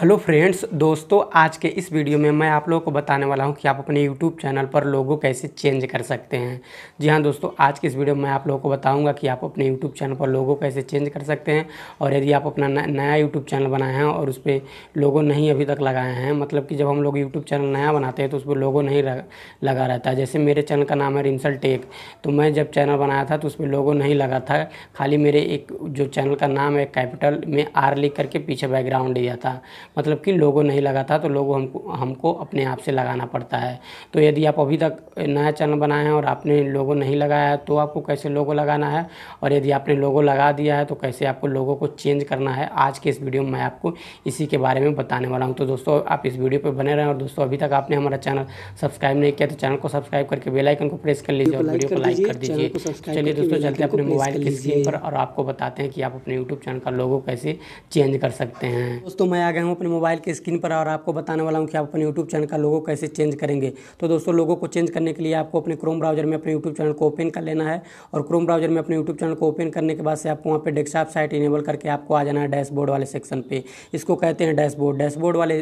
Hello friends, दोस्तों, आज के इस वीडियो में मैं आप लोगों को बताने वाला हूँ कि आप अपने यूट्यूब चैनल पर लोगो कैसे चेंज कर सकते हैं। जी हाँ, दोस्तों, आज के इस वीडियो में मैं आप लोगों को बताऊँगा कि आप अपने यूट्यूब चैनल पर लोगो कैसे चेंज कर सकते हैं और यदि आप अपना नया यूट्यूब चैनल बनाए हैं और उस पर लोगो नहीं अभी तक लगाए हैं मतलब कि जब हम लोग यूट्यूब चैनल नया बनाते हैं तो उस पर लोगो नहीं लगा रहता है। जैसे मेरे चैनल का नाम है रिंसल टेक तो मैं जब चैनल बनाया था तो उस पर लोगो नहीं लगा था। खाली मेरे एक जो चैनल का नाम है कैपिटल में आर लिख करके पीछे बैकग्राउंड दिया था। मतलब कि लोगो नहीं लगा था तो लोगो हमको हमको अपने आप से लगाना पड़ता है। तो यदि आप अभी तक नया चैनल बनाए हैं और आपने लोगो नहीं लगाया है तो आपको कैसे लोगो लगाना है? और यदि आपने लोगो लगा दिया है तो कैसे आपको लोगों को चेंज करना है? आज के इस वीडियो में मैं आपको इसी के बारे में बताने वाला हूँ। तो दोस्तों आप इस वीडियो पर बने रहें और दोस्तों अभी तक आपने हमारा चैनल सब्सक्राइब नहीं किया तो चैनल को सब्सक्राइब करके बेलाइकन को प्रेस कर लीजिए और वीडियो को लाइक कर दीजिए। चलिए दोस्तों चलते अपने मोबाइल की स्क्रीन पर और आपको बताते हैं कि आप अपने यूट्यूब चैनल का लोगो कैसे चेंज कर सकते हैं। दोस्तों मैं आ गया हूँ अपने मोबाइल के स्क्रीन पर और आपको बताने वाला हूँ कि आप अपने यूट्यूब चैनल का लोगो कैसे चेंज करेंगे। तो दोस्तों, लोगों को चेंज करने के लिए आपको अपने क्रोम ब्राउज़र में अपने यूट्यूब चैनल को ओपन कर लेना है और क्रोम ब्राउज़र में अपने यूट्यूब चैनल को ओपन करने के बाद से आपको वहाँ पर डेस्कटॉप साइट इनेबल करके आपको आ जाना है डैशबोर्ड वाले सेक्शन पर इसको कहते हैं डैशबोर्ड डैशबोर्ड वाले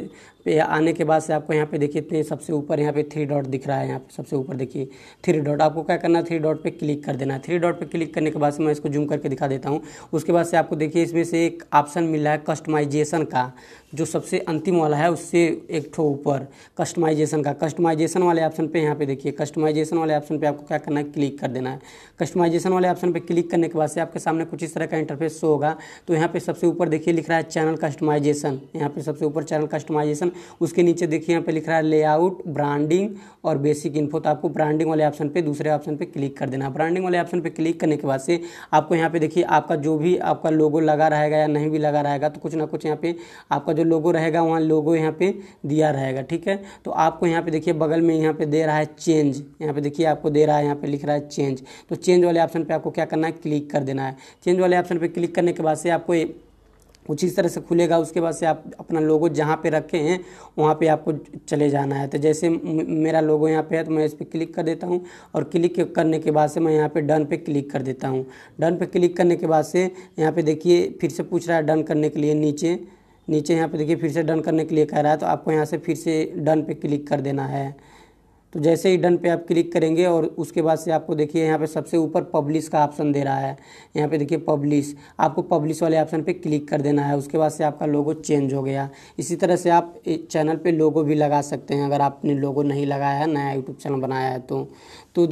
पे आने के बाद से आपको यहाँ पे देखिए इतने सबसे ऊपर यहाँ पे थ्री डॉट दिख रहा है, यहाँ पे सबसे ऊपर देखिए थ्री डॉट आपको क्या करना है? थ्री डॉट पे क्लिक कर देना है। थ्री डॉट पे क्लिक करने के बाद से मैं इसको जूम करके दिखा देता हूँ। उसके बाद से आपको देखिए इसमें से एक ऑप्शन मिल रहा है कस्टमाइजेशन का, जो सबसे अंतिम वाला है, उससे एक ठो ऊपर कस्टमाइजेशन का। कस्टमाइजेशन वाले ऑप्शन पे यहाँ पे देखिए कस्टमाइजेशन वाले ऑप्शन पे आपको क्या करना है? क्लिक कर देना है। कस्टमाइजेशन वाले ऑप्शन पे क्लिक करने के बाद से आपके सामने कुछ इस तरह का इंटरफेस शो होगा। तो यहाँ पे सबसे ऊपर देखिए लिख रहा है चैनल कस्टमाइजेशन यहाँ पे सबसे ऊपर चैनल कस्टमाइजेशन उसके नीचे देखिए यहाँ पे लिख रहा है लेआउट ब्रांडिंग और बेसिक इन्फो तो आपको ब्रांडिंग वाले ऑप्शन पे, दूसरे ऑप्शन पे क्लिक कर देना। ब्रांडिंग वाले ऑप्शन पे क्लिक करने के बाद से आपको यहाँ पे देखिए आपका जो भी आपका लोगो लगा रहेगा या नहीं भी लगा रहेगा तो कुछ ना कुछ यहाँ पे आपका जो लोगो रहेगा, वहाँ लोगो यहाँ पे दिया रहेगा, ठीक है? तो आपको यहाँ पे देखिए बगल में यहाँ पे दे रहा है चेंज यहाँ पे देखिए आपको दे रहा है, यहाँ पे लिख रहा है चेंज तो चेंज वाले ऑप्शन पे आपको क्या करना है? क्लिक कर देना है। चेंज वाले ऑप्शन पे क्लिक करने के बाद से आपको कुछ इस तरह से खुलेगा, उसके बाद से आप अपना लोगो जहाँ पे रखे हैं, वहाँ पे आपको चले जाना है। तो जैसे मेरा लोगो यहाँ पे है तो मैं इस पर क्लिक कर देता हूँ और क्लिक करने के बाद से मैं यहाँ पे डन पे क्लिक कर देता हूँ। डन पे क्लिक करने के बाद से यहाँ पे देखिए, फिर से पूछ रहा है डन करने के लिए नीचे। नीचे यहाँ पे देखिए, फिर से डन करने के लिए कह रहा है तो आपको यहाँ से फिर से डन पे क्लिक कर देना है। तो जैसे ही डन पे आप क्लिक करेंगे और उसके बाद से आपको देखिए यहाँ पे सबसे ऊपर पब्लिश का ऑप्शन दे रहा है। यहाँ पे देखिए पब्लिश। आपको पब्लिश वाले ऑप्शन पे क्लिक कर देना है। उसके बाद से आपका लोगो चेंज हो गया। इसी तरह से आप चैनल पे लोगो भी लगा सकते हैं। अगर आपने लोगो नहीं लगाया है, नया यूट्यूब चैनल बनाया है तो तो